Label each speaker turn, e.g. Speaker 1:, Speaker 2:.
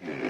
Speaker 1: Yeah.